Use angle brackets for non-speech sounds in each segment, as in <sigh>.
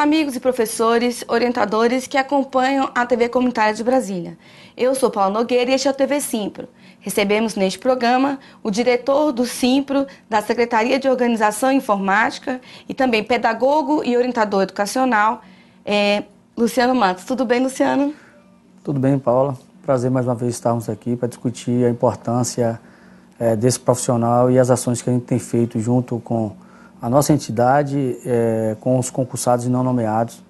Amigos e professores, orientadores que acompanham a TV Comunitária de Brasília. Eu sou Paulo Nogueira e este é o TV Simpro. Recebemos neste programa o diretor do Simpro, da Secretaria de Organização Informática e também pedagogo e orientador educacional, é, Luciano Matos. Tudo bem, Luciano? Tudo bem, Paula. Prazer mais uma vez estarmos aqui para discutir a importância é, desse profissional e as ações que a gente tem feito junto com a nossa entidade, é, com os concursados e não nomeados,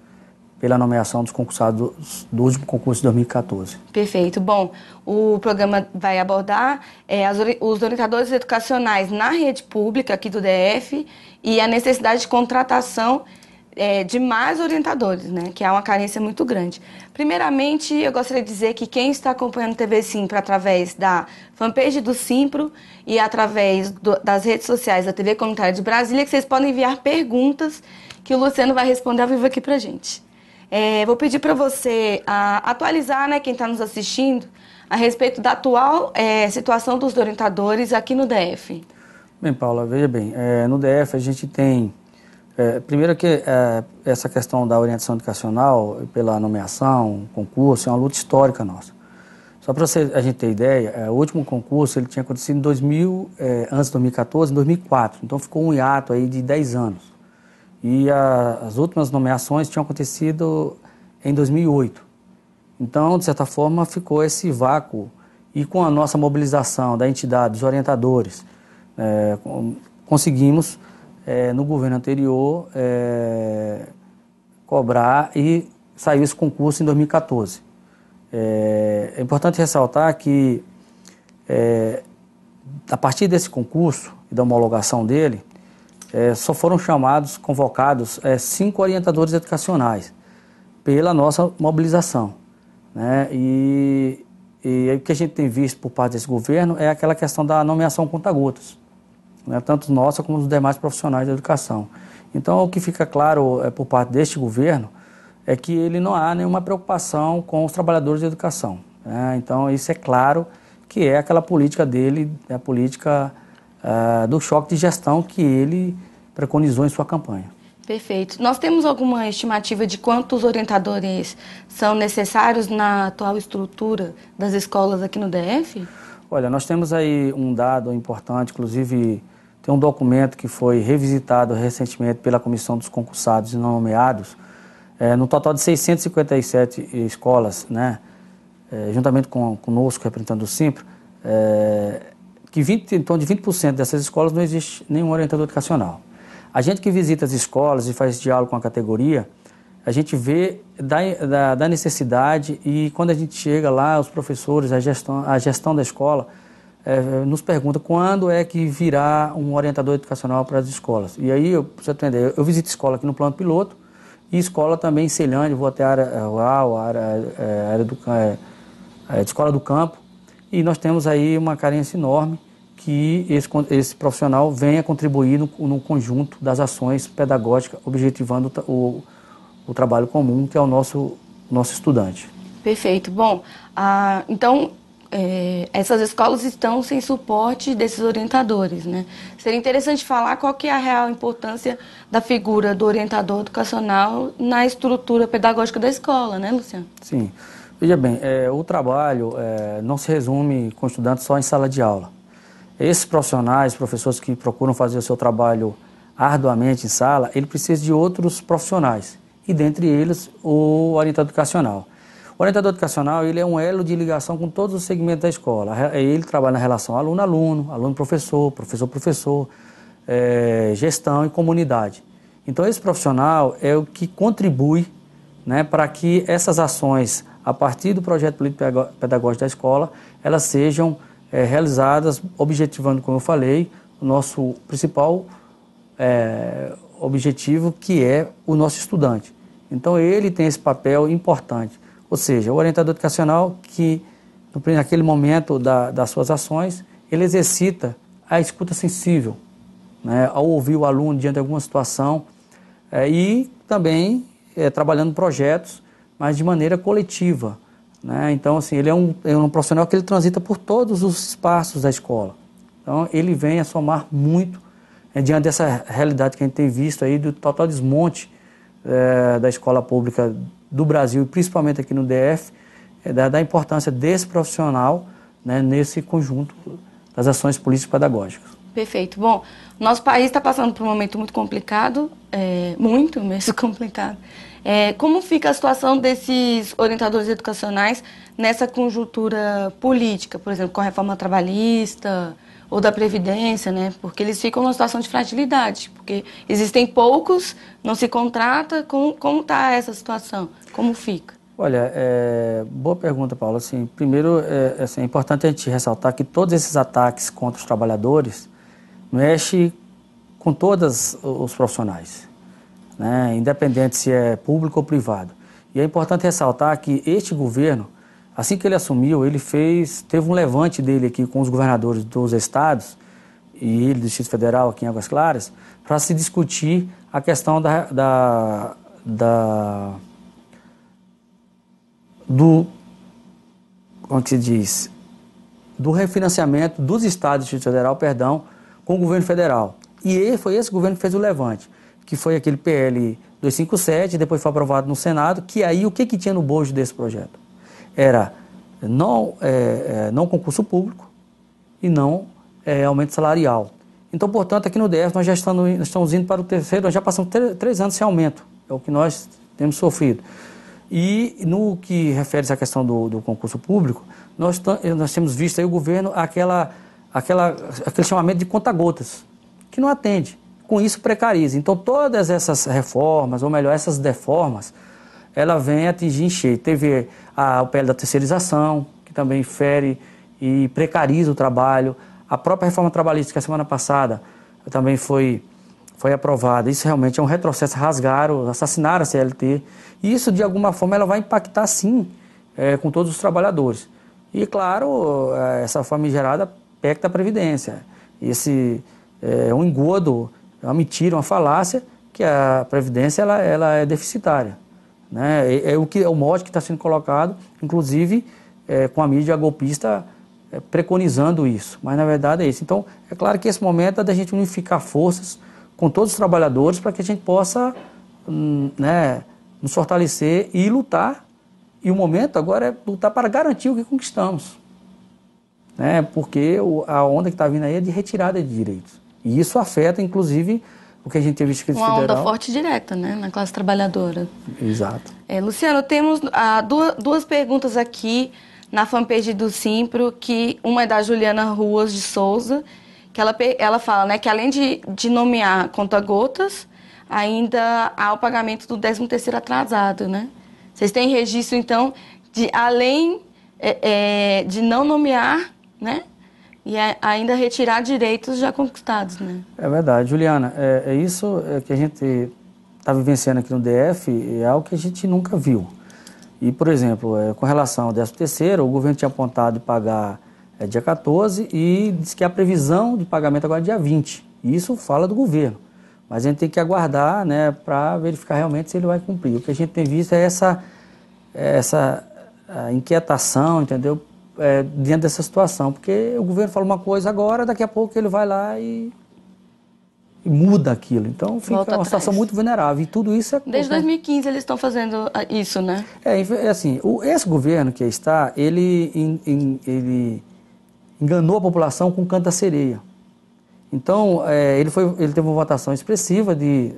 pela nomeação dos concursados do último concurso de 2014. Perfeito. Bom, o programa vai abordar é, as, os orientadores educacionais na rede pública aqui do DF e a necessidade de contratação é, de mais orientadores, né, que há uma carência muito grande. Primeiramente, eu gostaria de dizer que quem está acompanhando TV Simpro através da fanpage do Simpro e através do, das redes sociais da TV Comunitária de Brasília, que vocês podem enviar perguntas que o Luciano vai responder ao vivo aqui para gente. É, vou pedir para você a, atualizar, né, quem está nos assistindo, a respeito da atual é, situação dos orientadores aqui no DF. Bem, Paula, veja bem, é, no DF a gente tem é, primeiro que é, essa questão da orientação educacional pela nomeação, concurso, é uma luta histórica nossa. Só para a gente ter ideia, é, o último concurso ele tinha acontecido em 2000, é, antes de 2014, em 2004. Então ficou um hiato aí de 10 anos. E a, as últimas nomeações tinham acontecido em 2008. Então, de certa forma, ficou esse vácuo. E com a nossa mobilização da entidade, dos orientadores, é, conseguimos é, no governo anterior é, cobrar e saiu esse concurso em 2014. É, é importante ressaltar que é, a partir desse concurso e da homologação dele, é, só foram chamados, convocados é, cinco orientadores educacionais pela nossa mobilização. Né? E, e o que a gente tem visto por parte desse governo é aquela questão da nomeação conta-gotas né, tanto nossa como dos demais profissionais da educação. Então, o que fica claro é, por parte deste governo é que ele não há nenhuma preocupação com os trabalhadores de educação. Né? Então, isso é claro que é aquela política dele, é a política uh, do choque de gestão que ele preconizou em sua campanha. Perfeito. Nós temos alguma estimativa de quantos orientadores são necessários na atual estrutura das escolas aqui no DF? Olha, nós temos aí um dado importante, inclusive tem um documento que foi revisitado recentemente pela Comissão dos Concursados e Não Nomeados, é, no total de 657 escolas, né, é, juntamente com conosco, representando o Simpro, é, que 20, em torno de 20% dessas escolas não existe nenhum orientador educacional. A gente que visita as escolas e faz diálogo com a categoria, a gente vê da, da, da necessidade e quando a gente chega lá, os professores, a gestão, a gestão da escola, é, nos pergunta quando é que virá um orientador educacional para as escolas. E aí, eu, você entender, eu, visito escola aqui no plano piloto e escola também em Celândia, vou até a área rural, a área, é, área do, é, é, escola do campo, e nós temos aí uma carência enorme que esse, esse profissional venha contribuir no, no conjunto das ações pedagógicas, objetivando o, o trabalho comum, que é o nosso, nosso estudante. Perfeito. Bom, ah, então é, essas escolas estão sem suporte desses orientadores, né? Seria interessante falar qual que é a real importância da figura do orientador educacional na estrutura pedagógica da escola, né, Luciano? Sim. Veja bem, é, o trabalho é, não se resume com estudantes só em sala de aula. Esses profissionais, professores que procuram fazer o seu trabalho arduamente em sala, ele precisa de outros profissionais, e dentre eles o orientador educacional. O orientador educacional ele é um elo de ligação com todos os segmentos da escola. Ele trabalha na relação aluno-aluno, aluno-professor, professor-professor, é, gestão e comunidade. Então, esse profissional é o que contribui né, para que essas ações, a partir do projeto político pedagógico da escola, elas sejam é, realizadas, objetivando, como eu falei, o nosso principal é, objetivo, que é o nosso estudante. Então, ele tem esse papel importante. Ou seja, o orientador educacional que, naquele momento da, das suas ações, ele exercita a escuta sensível, né, ao ouvir o aluno diante de alguma situação é, e também é, trabalhando projetos, mas de maneira coletiva. Né? Então, assim, ele é um, é um profissional que ele transita por todos os espaços da escola. Então, ele vem a somar muito é, diante dessa realidade que a gente tem visto aí do total desmonte é, da escola pública do Brasil, principalmente aqui no DF, é da, da, importância desse profissional né, nesse conjunto das ações políticas pedagógicas. Perfeito. Bom, nosso país está passando por um momento muito complicado, é, muito mesmo <laughs> complicado. É, como fica a situação desses orientadores educacionais nessa conjuntura política, por exemplo, com a reforma trabalhista ou da Previdência, né? Porque eles ficam numa situação de fragilidade, porque existem poucos, não se contrata. Como está essa situação? Como fica? Olha, é, boa pergunta, Paulo. Assim, primeiro, é, assim, é importante a gente ressaltar que todos esses ataques contra os trabalhadores mexe com todos os profissionais né, independente se é público ou privado. E é importante ressaltar que este governo, assim que ele assumiu, ele fez, teve um levante dele aqui com os governadores dos estados e ele do Distrito Federal aqui em Águas Claras, para se discutir a questão da, da, da do como é se diz do refinanciamento dos estados do Distrito Federal, perdão, com o governo federal. E foi esse governo que fez o levante que foi aquele PL 257, depois foi aprovado no Senado, que aí o que, que tinha no bojo desse projeto? Era não, é, é, não concurso público e não é, aumento salarial. Então, portanto, aqui no DF nós já estamos, estamos indo para o terceiro, nós já passamos três anos sem aumento, é o que nós temos sofrido. E no que refere-se à questão do, do concurso público, nós, nós temos visto aí o governo aquela, aquela, aquele chamamento de conta-gotas, que não atende com isso precariza. Então todas essas reformas, ou melhor, essas deformas, ela vem atingir cheio. Teve a, o PL da terceirização, que também fere e precariza o trabalho. A própria reforma trabalhista, que a semana passada também foi, foi aprovada. Isso realmente é um retrocesso. Rasgaram, assassinaram a CLT. E isso, de alguma forma, ela vai impactar, sim, é, com todos os trabalhadores. E, claro, é, essa famigerada PEC da Previdência. Esse é um engodo uma mentira, uma falácia, que a Previdência ela, ela é deficitária. Né? É, é, o, que, é o mote que está sendo colocado, inclusive é, com a mídia golpista é, preconizando isso. Mas na verdade é isso. Então, é claro que esse momento é da gente unificar forças com todos os trabalhadores para que a gente possa hum, né, nos fortalecer e lutar. E o momento agora é lutar para garantir o que conquistamos. Né? Porque a onda que está vindo aí é de retirada de direitos. E isso afeta, inclusive, o que a gente teve escrito Uma federal. onda forte direta, né, na classe trabalhadora. Exato. É, Luciano, temos ah, duas, duas perguntas aqui na fanpage do Simpro, que uma é da Juliana Ruas de Souza, que ela, ela fala né, que além de, de nomear conta-gotas, ainda há o pagamento do 13º atrasado, né? Vocês têm registro, então, de além é, é, de não nomear, né? E ainda retirar direitos já conquistados, né? É verdade, Juliana. É, é isso é que a gente está vivenciando aqui no DF, é algo que a gente nunca viu. E, por exemplo, é, com relação ao 13 terceiro, o governo tinha apontado de pagar é, dia 14 e disse que a previsão de pagamento agora é dia 20. E isso fala do governo. Mas a gente tem que aguardar né, para verificar realmente se ele vai cumprir. O que a gente tem visto é essa, essa inquietação, entendeu? É, diante dessa situação, porque o governo fala uma coisa agora, daqui a pouco ele vai lá e, e muda aquilo. Então fica Volta uma atrás. situação muito vulnerável. E tudo isso é. Desde 2015 eles estão fazendo ah, isso, né? É, é assim, o, esse governo que está, ele, in, in, ele enganou a população com canta sereia. Então, é, ele, foi, ele teve uma votação expressiva de.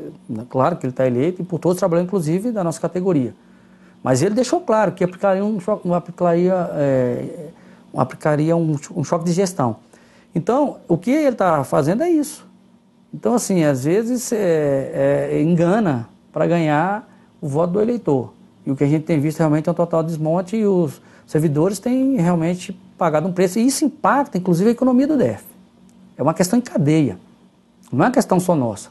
Claro que ele está eleito e por todos trabalhando, inclusive, da nossa categoria. Mas ele deixou claro que aplicaria um choque, aplicaria, é, aplicaria um, um, choque de gestão. Então, o que ele está fazendo é isso. Então, assim, às vezes é, é, engana para ganhar o voto do eleitor. E o que a gente tem visto realmente é um total desmonte e os servidores têm realmente pagado um preço. E isso impacta, inclusive, a economia do DF. É uma questão em cadeia. Não é uma questão só nossa.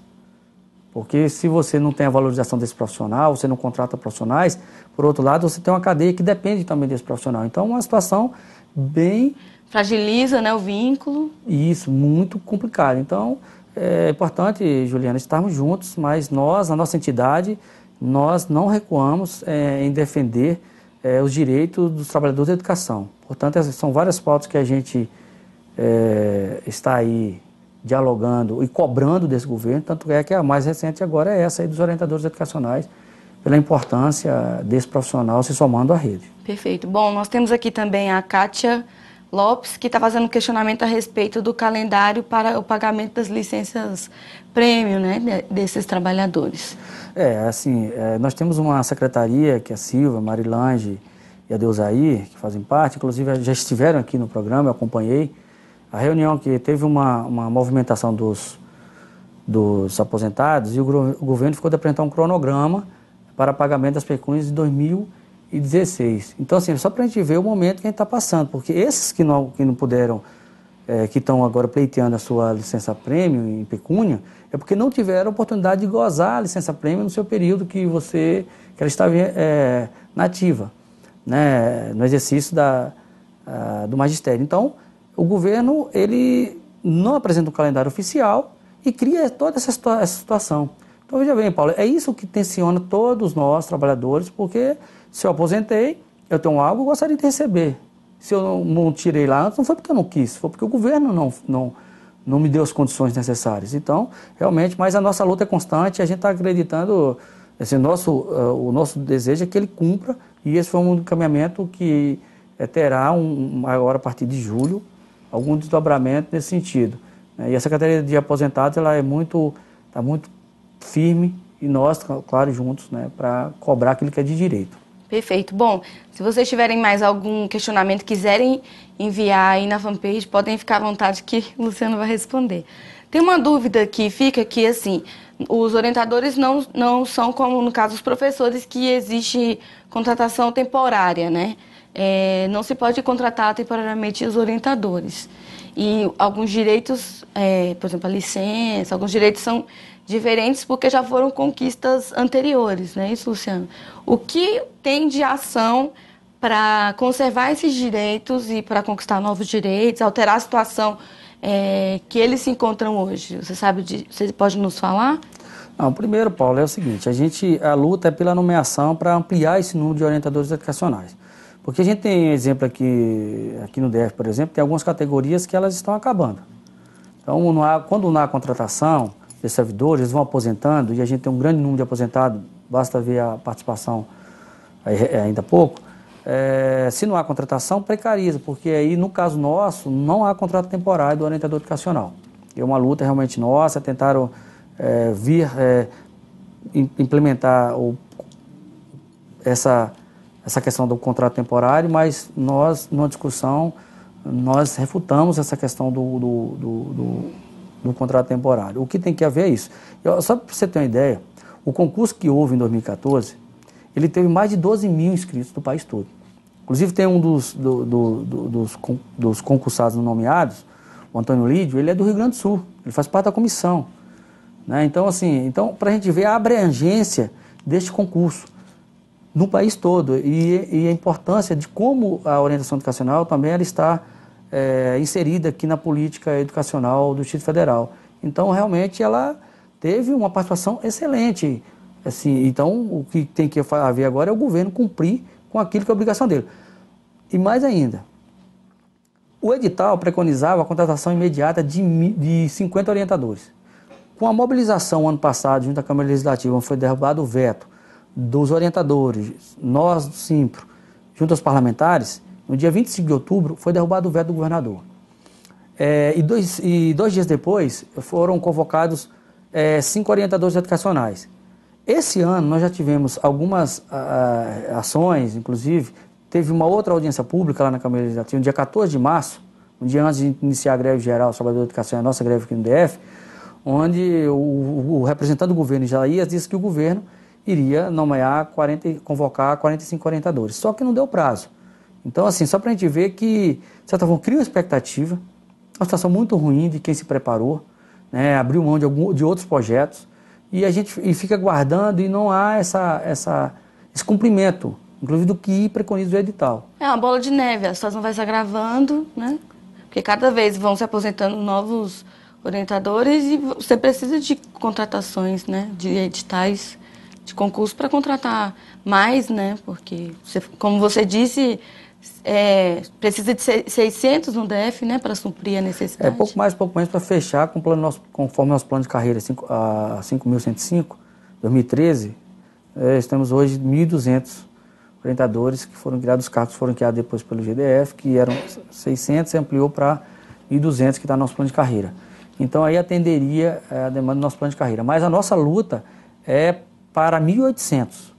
Porque se você não tem a valorização desse profissional, você não contrata profissionais, por outro lado, você tem uma cadeia que depende também desse profissional. Então, é uma situação bem. Fragiliza né, o vínculo. Isso, muito complicado. Então, é importante, Juliana, estarmos juntos, mas nós, a nossa entidade, nós não recuamos é, em defender é, os direitos dos trabalhadores da educação. Portanto, são várias pautas que a gente é, está aí dialogando e cobrando desse governo, tanto é que a mais recente agora é essa aí dos orientadores educacionais, pela importância desse profissional se somando à rede. Perfeito. Bom, nós temos aqui também a Kátia Lopes, que está fazendo um questionamento a respeito do calendário para o pagamento das licenças prêmio né, desses trabalhadores. É, assim, é, nós temos uma secretaria que é a Silva, Marilange e a Deusaí, que fazem parte, inclusive já estiveram aqui no programa, eu acompanhei, a reunião que teve uma, uma movimentação dos, dos aposentados e o, o governo ficou de apresentar um cronograma para pagamento das pecúnias de 2016. Então, assim, só para a gente ver o momento que a gente está passando, porque esses que não, que não puderam, é, que estão agora pleiteando a sua licença prêmio em pecúnia, é porque não tiveram oportunidade de gozar a licença prêmio no seu período que você que ela estava é, nativa, né, no exercício da, a, do magistério. Então, o governo ele não apresenta um calendário oficial e cria toda essa, situa essa situação. Então veja bem, Paulo, é isso que tensiona todos nós, trabalhadores, porque se eu aposentei, eu tenho algo, gostaria de receber. Se eu não, tirei lá antes, não foi porque eu não quis, foi porque o governo não, não, não me deu as condições necessárias. Então, realmente, mas a nossa luta é constante, a gente está acreditando, esse nosso, uh, o nosso desejo é que ele cumpra, e esse foi um encaminhamento que é, terá um, agora a partir de julho, algum desdobramento nesse sentido. Né? E a Secretaria de Aposentados ela é muito, está muito firme e nós, claro, juntos, né, para cobrar aquilo que é de direito. Perfeito. Bom, se vocês tiverem mais algum questionamento, quiserem enviar aí na fanpage, podem ficar à vontade que <laughs> o Luciano vai responder. Tem uma dúvida que fica que, assim, os orientadores não, não são como, no caso, os professores, que existe contratação temporária, né? É, não se pode contratar temporariamente os orientadores. E alguns direitos, é, por exemplo, a licença, alguns direitos são diferentes porque já foram conquistas anteriores, não é isso, Luciano? O que tem de ação para conservar esses direitos e para conquistar novos direitos, alterar a situação é, que eles se encontram hoje? Você sabe, de, você pode nos falar? Não, primeiro, Paulo, é o seguinte, a gente, a luta é pela nomeação para ampliar esse número de orientadores educacionais. Porque a gente tem exemplo aqui, aqui no DF, por exemplo, tem algumas categorias que elas estão acabando. Então, não há, quando não há contratação de servidores, eles vão aposentando, e a gente tem um grande número de aposentados, basta ver a participação é, ainda há pouco, é, se não há contratação, precariza, porque aí, no caso nosso, não há contrato temporário do orientador educacional. É uma luta realmente nossa, tentaram é, vir é, implementar essa essa questão do contrato temporário, mas nós, numa discussão, nós refutamos essa questão do, do, do, do, do contrato temporário. O que tem que haver é isso. Eu, só para você ter uma ideia, o concurso que houve em 2014, ele teve mais de 12 mil inscritos do país todo. Inclusive tem um dos, do, do, do, dos, dos concursados nomeados, o Antônio Lídio, ele é do Rio Grande do Sul, ele faz parte da comissão. Né? Então, assim, então, para a gente ver a abrangência deste concurso no país todo e, e, a importância de como a orientação educacional também ela está é, inserida aqui na política educacional do Distrito Federal. Então, realmente, ela teve uma participação excelente. Assim, então, o que tem que haver agora é o governo cumprir com aquilo que é a obrigação dele. E mais ainda, o edital preconizava a contratação imediata de, de 50 orientadores. Com a mobilização ano passado, junto à Câmara Legislativa, foi derrubado o veto dos orientadores, nós do Simpro, junto aos parlamentares, no dia 25 de outubro, foi derrubado o veto do governador. É, e, dois, e dois dias depois foram convocados é, cinco orientadores educacionais. Esse ano nós já tivemos algumas a, ações, inclusive, teve uma outra audiência pública lá na Câmara Legislativa, no dia 14 de março, um dia antes de iniciar a greve geral trabalhador da educação, a nossa greve aqui no DF, onde o, o representante do governo, Jair, disse que o governo iria nomear 40, convocar 45 orientadores. Só que não deu prazo. Então, assim, só para a gente ver que, de certa forma, cria uma expectativa, uma situação muito ruim de quem se preparou, né, abriu mão de, algum, de outros projetos, e a gente e fica guardando e não há essa, essa, esse cumprimento, inclusive do que preconiza o edital. É uma bola de neve, a situação vai se agravando, né? Porque cada vez vão se aposentando novos orientadores e você precisa de contratações, né, de editais de concurso para contratar mais, né? Porque, como você disse, é, precisa de 600 no DF, né, para suprir a necessidade? É pouco mais, pouco menos para fechar com plano nosso, conforme nosso plano de carreira, 5, a 5.105, 2013, é, estamos hoje 1.200 orientadores que foram criados, os cargos foram criados depois pelo GDF, que eram 600 e ampliou para 1.200 que está no nosso plano de carreira. Então aí atenderia é, a demanda do nosso plano de carreira. Mas a nossa luta é para 1.800,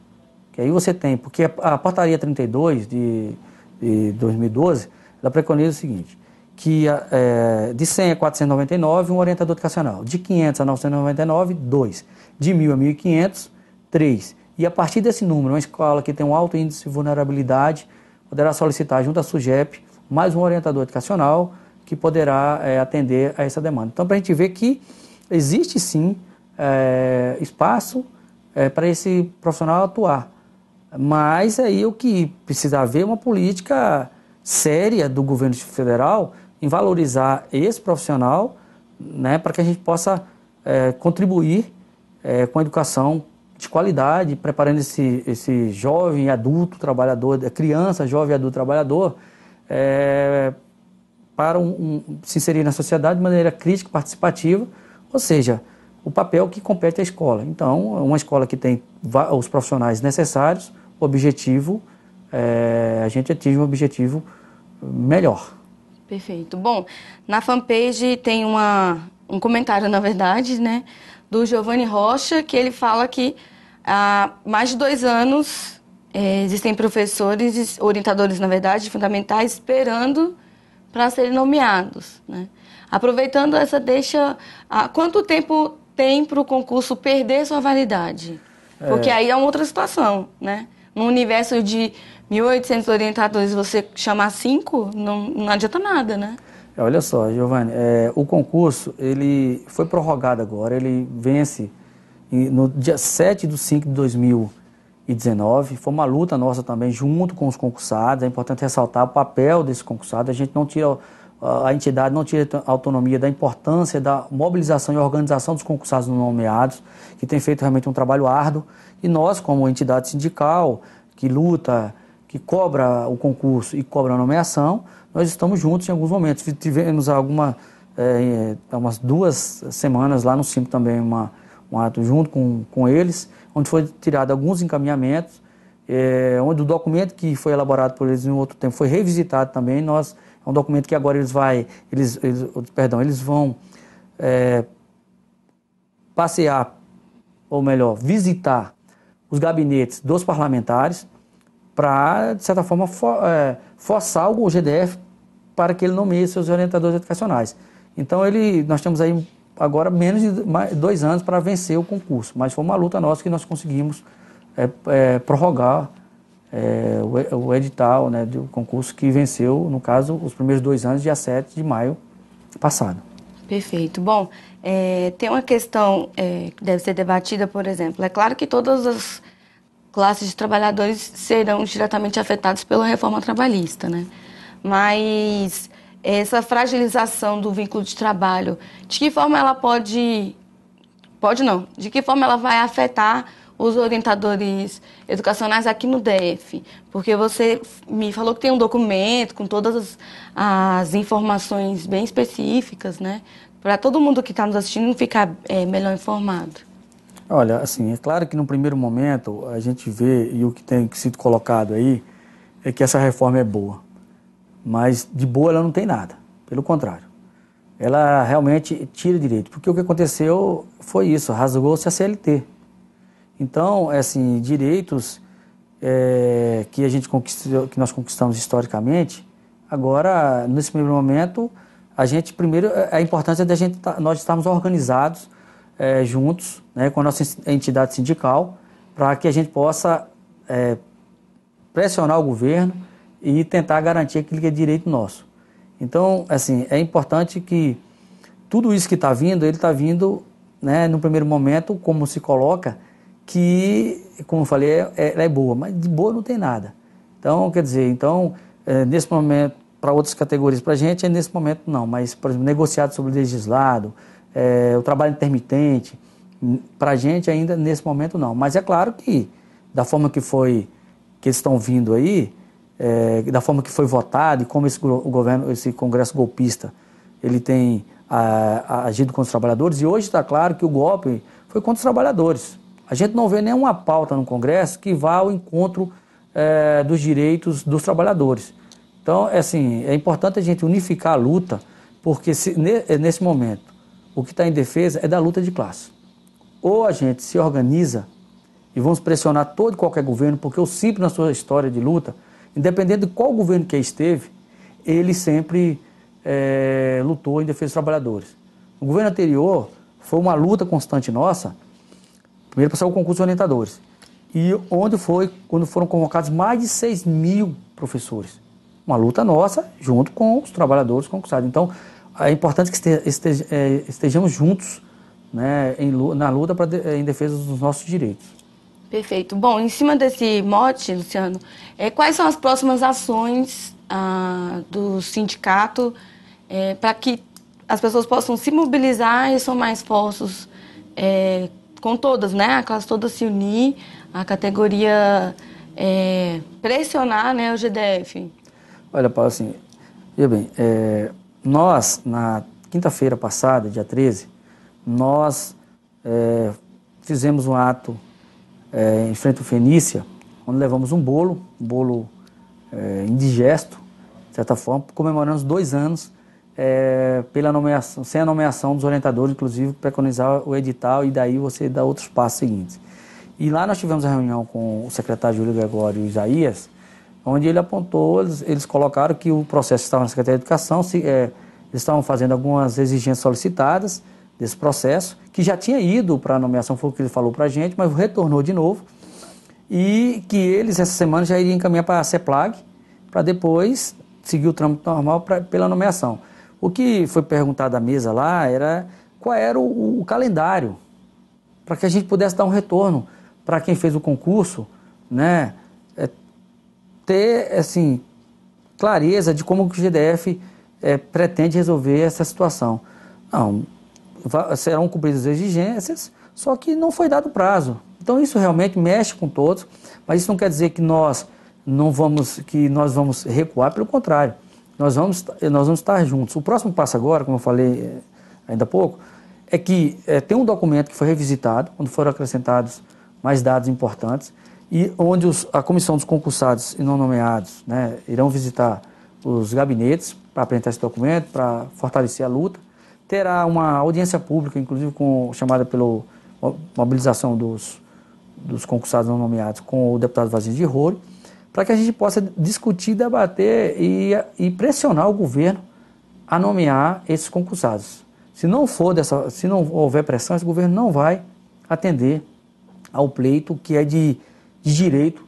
que aí você tem, porque a portaria 32 de, de 2012, ela preconiza o seguinte, que é, de 100 a 499, um orientador educacional. De 500 a 999, dois. De 1.000 a 1.500, três. E a partir desse número, uma escola que tem um alto índice de vulnerabilidade poderá solicitar junto à SUGEP mais um orientador educacional que poderá é, atender a essa demanda. Então, para a gente ver que existe sim é, espaço é, para esse profissional atuar. Mas aí o que precisa haver é uma política séria do governo federal em valorizar esse profissional né, para que a gente possa é, contribuir é, com a educação de qualidade, preparando esse, esse jovem adulto trabalhador, criança, jovem adulto trabalhador, é, para um, um, se inserir na sociedade de maneira crítica, participativa, ou seja, o papel que compete à escola. Então, uma escola que tem os profissionais necessários, o objetivo, é, a gente atinge um objetivo melhor. Perfeito. Bom, na fanpage tem uma, um comentário, <laughs> na verdade, né, do Giovanni Rocha, que ele fala que há mais de dois anos é, existem professores, orientadores, na verdade, fundamentais, esperando para serem nomeados. Né? Aproveitando essa deixa, há quanto tempo tem para o concurso perder sua validade? Porque é. aí é uma outra situação, né? No universo de 1.800 orientadores, você chamar cinco, não, não adianta nada, né? É, olha só, Giovanni, é, o concurso, ele foi prorrogado agora, ele vence no dia 7 de 5 de 2019. Foi uma luta nossa também, junto com os concursados. É importante ressaltar o papel desse concursado. A gente não tira, a entidade não tira autonomia da importância da mobilização e organização dos concursados nomeados, que tem feito realmente um trabalho árduo. E nós, como entidade sindical, que luta, que cobra o concurso e cobra a nomeação, nós estamos juntos em alguns momentos. Tivemos alguma, é, umas duas semanas lá no CIMP também uma um ato junto com, com eles, onde foi tirado alguns encaminhamentos, é, onde o documento que foi elaborado por eles em outro tempo foi revisitado também. Nós é um documento que agora eles vai, eles, eles perdão, eles vão é, passear, ou melhor, visitar os gabinetes dos parlamentares para, de certa forma, for, é, forçar o GDF para que ele nomeie seus orientadores educacionais. Então, ele, nós temos aí agora menos de dois anos para vencer o concurso. Mas foi uma luta nossa que nós conseguimos é, é, prorrogar é, o, o, edital né, do concurso que venceu, no caso, os primeiros dois anos, dia 7 de maio passado. Perfeito. Bom, é, tem uma questão é, que deve ser debatida, por exemplo. É claro que todas as classes de trabalhadores serão diretamente afetadas pela reforma trabalhista, né? Mas essa fragilização do vínculo de trabalho, de que forma ela pode, pode não, de que forma ela vai afetar os orientadores educacionais aqui no DF? Porque você me falou que tem um documento com todas as, as informações bem específicas, né? Para todo mundo que está nos assistindo ficar é, melhor informado. Olha, assim, é claro que no primeiro momento a gente vê, e o que tem sido colocado aí, é que essa reforma é boa. Mas de boa ela não tem nada, pelo contrário. Ela realmente tira direito, porque o que aconteceu foi isso, rasgou-se a CLT. Então, é assim, direitos é, que a gente conquistou, que nós conquistamos historicamente, agora, nesse primeiro momento, a gente, primeiro, é, a importância da gente, tá, nós estarmos organizados é, juntos, né, com a nossa entidade sindical, para que a gente possa é, pressionar o governo, e tentar garantir aquilo que é direito nosso. Então, assim, é importante que tudo isso que está vindo, ele está vindo, né, no primeiro momento, como se coloca, que, como eu falei, é, é, é boa, mas de boa não tem nada. Então, quer dizer, então, é, nesse momento, para outras categorias, para a gente, é nesse momento não, mas, por exemplo, negociado sobre legislado, é, o trabalho intermitente, para a gente ainda nesse momento não. Mas é claro que, da forma que foi, que eles estão vindo aí, é, da forma que foi votado e como esse, governo, esse Congresso golpista, ele tem a, a, agido contra os trabalhadores. E hoje está claro que o golpe foi contra os trabalhadores. A gente não vê nenhuma pauta no Congresso que vá ao encontro é, dos direitos dos trabalhadores. Então, é assim, é importante a gente unificar a luta, porque se, nesse momento o que está em defesa é da luta de classe. Ou a gente se organiza e vamos pressionar todo e qualquer governo, porque o simples na sua história de luta, independente de qual governo que esteve, ele sempre é, lutou em defesa dos trabalhadores. O governo anterior foi uma luta constante nossa, primeiro sair o concurso de orientadores, e onde foi quando foram convocados mais de 6 mil professores. Uma luta nossa junto com os trabalhadores concursados. Então, é importante que é, estejamos juntos né, na luta pra, em defesa dos nossos direitos. Perfeito. Bom, em cima desse mote, Luciano, é, quais são as próximas ações ah, do sindicato é, para que as pessoas possam se mobilizar e somar esforços é, com todas, né? A classe toda se unir, a categoria é, pressionar né, o GDF. Olha, Paulo, assim, veja bem, é, nós, na quinta-feira passada, dia 13, nós é, fizemos um ato é, em frente ao Fenícia, onde levamos um bolo, um bolo é, indigesto, de certa forma, comemoramos dois anos é, pela nomeação, sem a nomeação dos orientadores, inclusive preconizar o edital e daí você dá outros passos seguintes. E lá nós tivemos a reunião com o secretário Júlio Gregório Isaías, onde ele apontou, eles, eles colocaram que o processo estava na Secretaria de Educação, se, é, eles estavam fazendo algumas exigências solicitadas desse processo, que já tinha ido para a nomeação, foi o que ele falou para a gente, mas retornou de novo, e que eles, essa semana, já iriam encaminhar para a CEPLAG, para depois seguir o trâmite normal pra, pela nomeação. O que foi perguntado à mesa lá era qual era o, o calendário, para que a gente pudesse dar um retorno para quem fez o concurso, né, ter assim, clareza de como o GDF é, pretende resolver essa situação. Não, serão cumpridas as exigências, só que não foi dado prazo. Então isso realmente mexe com todos, mas isso não quer dizer que nós não vamos que nós vamos recuar, pelo contrário. Nós vamos, nós vamos estar juntos. O próximo passo agora, como eu falei é, ainda há pouco, é que é, tem um documento que foi revisitado, onde foram acrescentados mais dados importantes, e onde os, a comissão dos concursados e não nomeados né, irão visitar os gabinetes para apresentar esse documento, para fortalecer a luta. Terá uma audiência pública, inclusive com, chamada pela mobilização dos, dos concursados não nomeados com o deputado Vazio de Rolo, para que a gente possa discutir, debater e, e pressionar o governo a nomear esses concursados. Se não for dessa, se não houver pressão, esse governo não vai atender ao pleito que é de de direito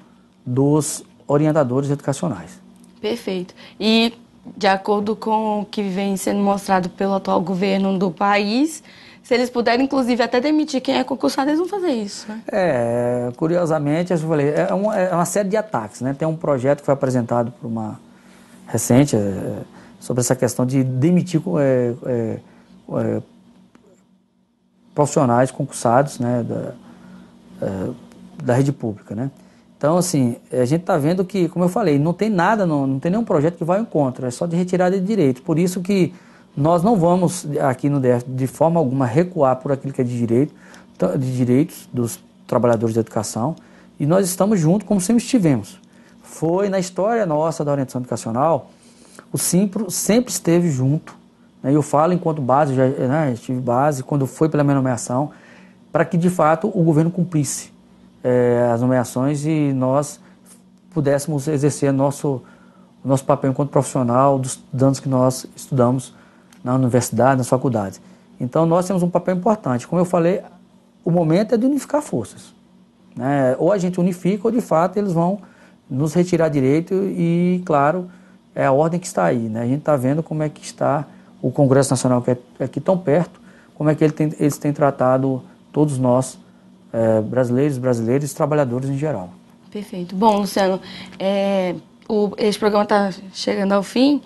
dos orientadores educacionais. Perfeito. E de acordo com o que vem sendo mostrado pelo atual governo do país, se eles puderem, inclusive, até demitir quem é concursado, eles vão fazer isso, né? É, curiosamente, eu falei, é uma, é uma série de ataques, né? Tem um projeto que foi apresentado por uma recente é, sobre essa questão de demitir é, é, é profissionais concursados, né? Da, é, da rede pública, né? Então, assim, a gente está vendo que, como eu falei, não tem nada, não, não tem nenhum projeto que vai ao encontro, é só de retirada de direitos. Por isso que nós não vamos aqui no DF, de forma alguma, recuar por aquilo que é de, direito, de direitos dos trabalhadores da educação e nós estamos juntos como sempre estivemos. Foi na história nossa da orientação educacional, o Simpro sempre esteve junto. Né? Eu falo enquanto base, já né, estive base, quando foi pela minha nomeação, para que de fato o governo cumprisse é, as nomeações e nós pudéssemos exercer nosso, nosso papel enquanto profissional dos anos que nós estudamos na universidade, nas faculdades. Então nós temos um papel importante. Como eu falei, o momento é de unificar forças. Né? Ou a gente unifica ou de fato eles vão nos retirar direito e, claro, é a ordem que está aí. Né? A gente está vendo como é que está o Congresso Nacional que é aqui tão perto, como é que ele tem, eles têm tratado todos nós é, brasileiros, brasileiros e trabalhadores em geral. Perfeito. Bom, Luciano, é, o, esse programa está chegando ao fim.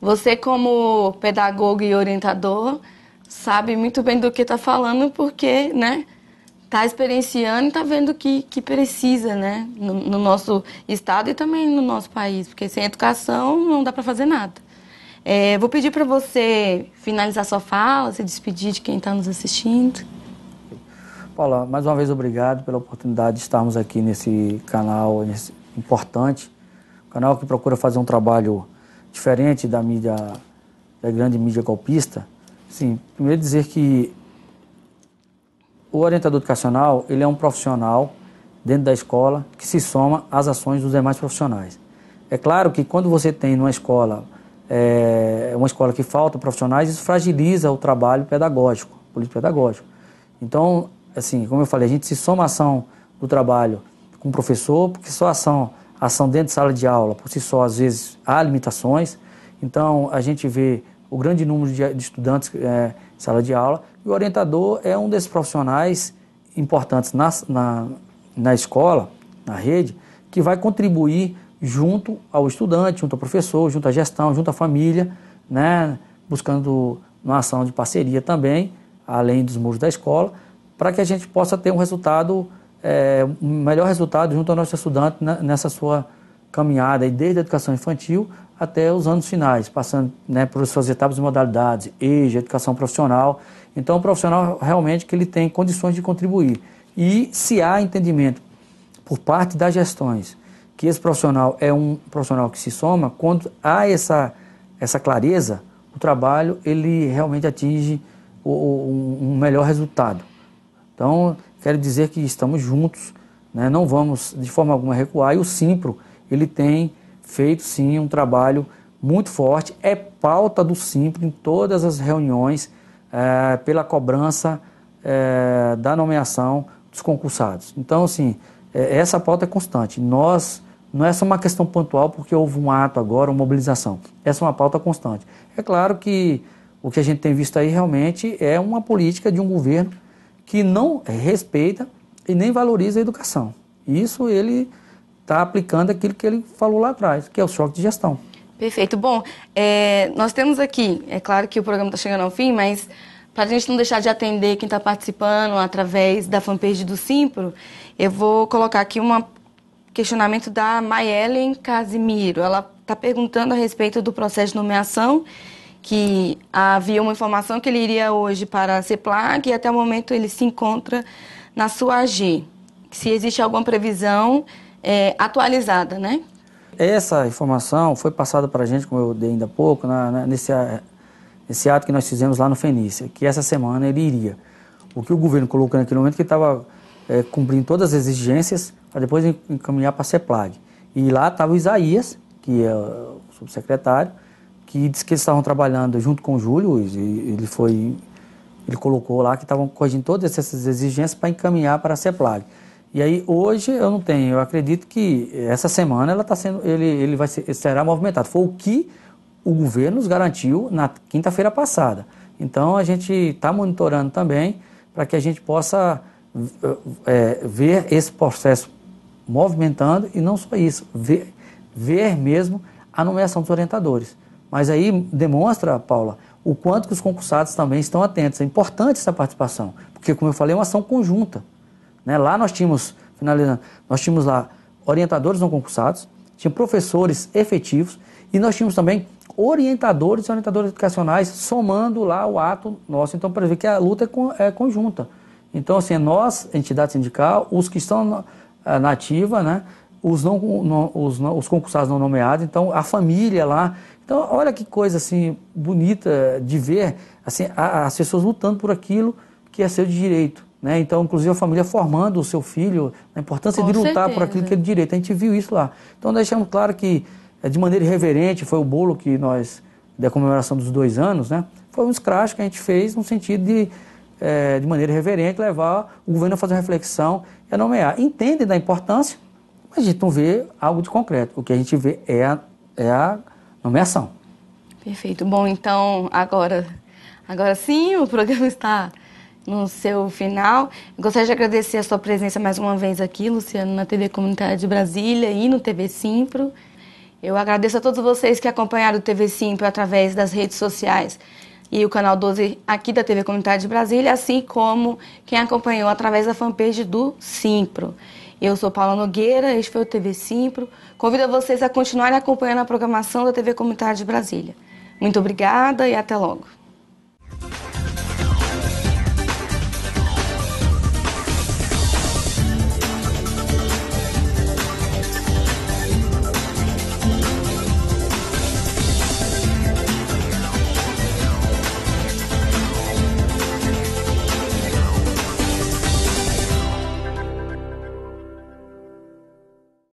Você, como pedagogo e orientador, sabe muito bem do que está falando, porque, né, está experienciando e está vendo que, que precisa, né? No, no, nosso estado e também no nosso país, porque sem educação não dá para fazer nada. É, vou pedir para você finalizar sua fala, se despedir de quem está nos assistindo. Paula, mais uma vez obrigado pela oportunidade de estarmos aqui nesse canal nesse importante, um canal que procura fazer um trabalho diferente da mídia, da grande mídia golpista. Sim, primeiro dizer que o orientador educacional, ele é um profissional dentro da escola que se soma às ações dos demais profissionais. É claro que quando você tem numa escola, é, uma escola que falta profissionais, isso fragiliza o trabalho pedagógico, político-pedagógico. Então, assim, como eu falei, a gente se soma à ação do trabalho com o professor, porque só ação, ação dentro de sala de aula, por si só, às vezes, há limitações. Então, a gente vê o grande número de, de estudantes é, em sala de aula, e o orientador é um desses profissionais importantes na, na, na escola, na rede, que vai contribuir junto ao estudante, junto ao professor, junto à gestão, junto à família, né, buscando uma ação de parceria também, além dos muros da escola, para que a gente possa ter um resultado, é, um melhor resultado junto ao nosso estudante nessa sua caminhada, desde a educação infantil até os anos finais, passando né, por suas etapas e modalidades, EJA, educação profissional. Então, o profissional realmente que ele tem condições de contribuir. E se há entendimento por parte das gestões que esse profissional é um profissional que se soma, quando há essa, essa clareza, o trabalho ele realmente atinge o, o, um melhor resultado. Então, quero dizer que estamos juntos, né? não vamos de forma alguma recuar, e o Simpro ele tem feito sim um trabalho muito forte, é pauta do Simpro em todas as reuniões, é, pela cobrança é, da nomeação dos concursados. Então, assim, é, essa pauta é constante. Nós, não é só uma questão pontual porque houve um ato agora, uma mobilização. Essa é uma pauta constante. É claro que o que a gente tem visto aí realmente é uma política de um governo que não respeita e nem valoriza a educação. Isso ele está aplicando aquilo que ele falou lá atrás, que é o choque de gestão. Perfeito. Bom, é, nós temos aqui, é claro que o programa está chegando ao fim, mas para a gente não deixar de atender quem está participando através da fanpage do Simpro, eu vou colocar aqui um questionamento da Mayelen Casimiro. Ela está perguntando a respeito do processo de nomeação, que havia uma informação que ele iria hoje para a CEPLAG e até o momento ele se encontra na sua AG. Se existe alguma previsão é, atualizada, né? Essa informação foi passada para a gente, como eu dei ainda há pouco, na, na, nesse, nesse ato que nós fizemos lá no Fenícia, que essa semana ele iria. O que o governo colocou naquele momento que estava é, cumprindo todas as exigências para depois encaminhar para a CEPLAG. E lá estava o Isaías, que é o subsecretário, que disse que eles estavam trabalhando junto com o Júlio, ele foi, ele colocou lá que estavam corrigindo todas essas exigências para encaminhar para a CEPLAG. E aí hoje eu não tenho, eu acredito que essa semana ela está sendo, ele, ele vai ser, será movimentado. Foi o que o governo nos garantiu na quinta-feira passada. Então a gente está monitorando também para que a gente possa é, ver esse processo movimentando e não só isso, ver, ver mesmo a nomeação dos orientadores. Mas aí demonstra, Paula, o quanto que os concursados também estão atentos. É importante essa participação, porque como eu falei, é uma ação conjunta. Né? Lá nós tínhamos, finalizando, nós tínhamos lá orientadores não concursados, tinha professores efetivos e nós tínhamos também orientadores e orientadores educacionais somando lá o ato nosso. Então, para ver que a luta é, é conjunta. Então, assim, nós, entidade sindical, os que estão na ativa, né? os, não, os, não, os concursados não nomeados, então a família lá. Então, olha que coisa assim bonita de ver assim, as pessoas lutando por aquilo que é seu de direito. Né? Então, inclusive, a família formando o seu filho, a importância Com de lutar certeza. por aquilo que é de direito. A gente viu isso lá. Então, deixamos claro que, é, de maneira irreverente, foi o bolo que nós, da comemoração dos dois anos, né? foi um escracho que a gente fez no sentido de, é, de maneira irreverente, levar o governo a fazer uma reflexão e a nomear. Entendem da importância, mas a gente não vê algo de concreto. O que a gente vê é a, é a nomeação. Perfeito. Bom, então, agora, agora sim, o programa <laughs> está no seu final. Gostaria de agradecer a sua presença mais uma vez aqui, Luciano, na TV Comunidade de Brasília e no TV Simpro. Eu agradeço a todos vocês que acompanharam o TV Simpro através das redes sociais e o canal 12 aqui da TV Comunitária de Brasília, assim como quem acompanhou através da fanpage do Simpro. Eu sou Paula Nogueira, este foi o TV Simpro. Convido vocês a continuarem acompanhando a programação da TV Comunitária de Brasília. Muito obrigada e até logo.